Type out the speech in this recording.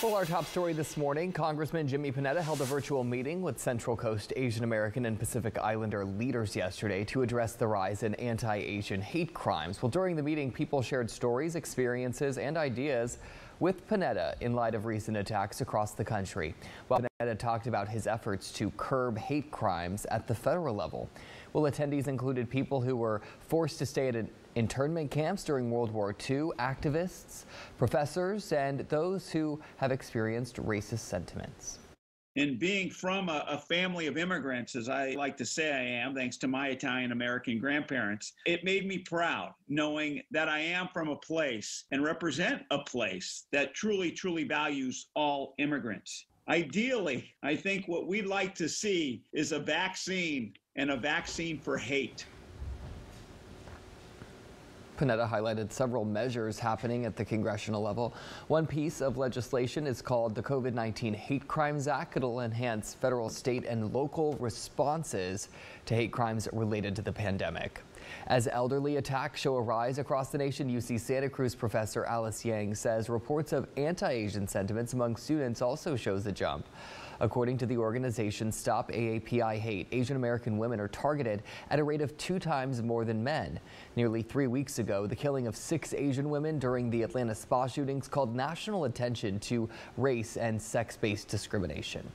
Well, our top story this morning, Congressman Jimmy Panetta held a virtual meeting with Central Coast Asian American and Pacific Islander leaders yesterday to address the rise in anti-Asian hate crimes. Well, during the meeting, people shared stories, experiences, and ideas with Panetta in light of recent attacks across the country. Well, Panetta talked about his efforts to curb hate crimes at the federal level. Well, attendees included people who were forced to stay at internment camps during World War II, activists, professors, and those who have experienced racist sentiments. And being from a, a, family of immigrants, as I like to say I am, thanks to my Italian American grandparents, it made me proud knowing that I am from a place and represent a place that truly, truly values all immigrants. Ideally, I think what we'd like to see is a vaccine and a vaccine for hate. Panetta highlighted several measures happening at the congressional level. One piece of legislation is called the COVID-19 Hate Crimes Act. It'll enhance federal, state, and local responses to hate crimes related to the pandemic. As elderly attacks show a rise across the nation, UC Santa Cruz professor Alice Yang says reports of anti-Asian sentiments among students also shows a jump. According to the organization Stop AAPI Hate, Asian American women are targeted at a rate of two times more than men. Nearly three weeks ago, the killing of six Asian women during the Atlanta spa shootings called national attention to race and sex-based discrimination.